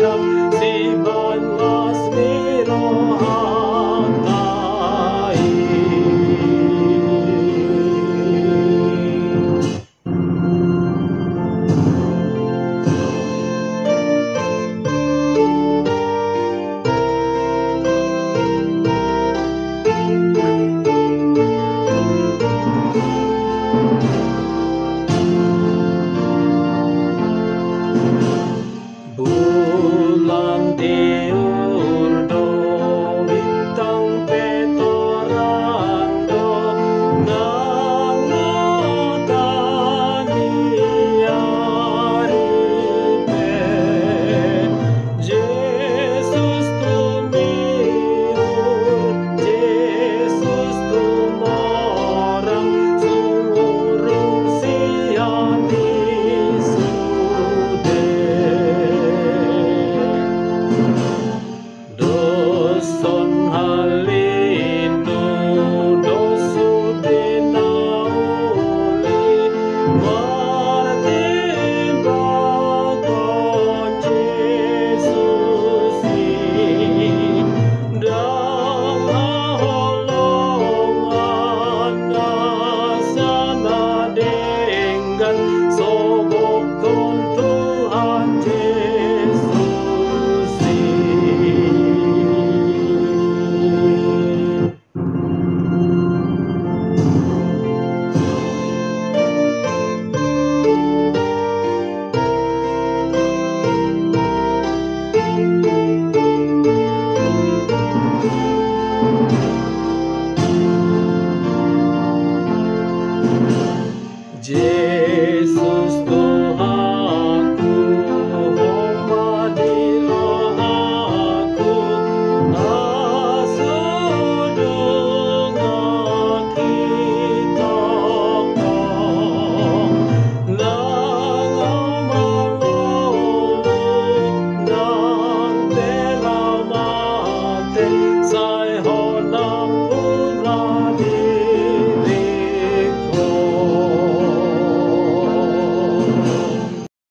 Odam siban Doson Jesus